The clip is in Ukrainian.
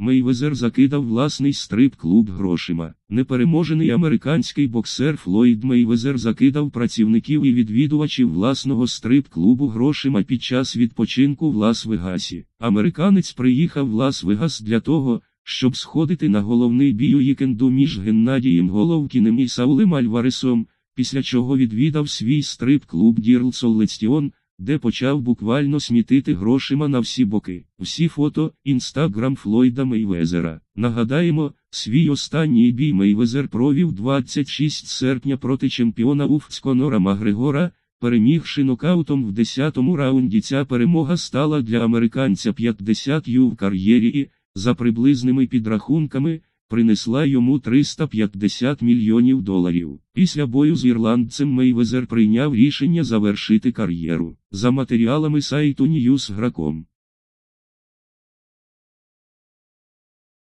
Мейвезер закидав власний стрип-клуб грошима. Непереможений американський боксер Флойд Мейвезер закидав працівників і відвідувачів власного стрип-клубу грошима під час відпочинку в Лас-Вегасі. Американець приїхав в Лас-Вегас для того, щоб сходити на головний бій уікенду між Геннадієм Головкіним і Саулем Альваресом, після чого відвідав свій стрип-клуб Girl Collection, де почав буквально смітити грошима на всі боки. Всі фото, інстаграм Флойда Мейвезера. Нагадаємо, свій останній бій Мейвезер провів 26 серпня проти чемпіона УФЦ Конора Макгрегора, перемігши нокаутом в 10-му раунді. Ця перемога стала для американця 50 ю в кар'єрі і, за приблизними підрахунками, принесла йому 350 мільйонів доларів. Після бою з ірландцем Мейвезер прийняв рішення завершити кар'єру. За матеріалами сайту Newsgro.com.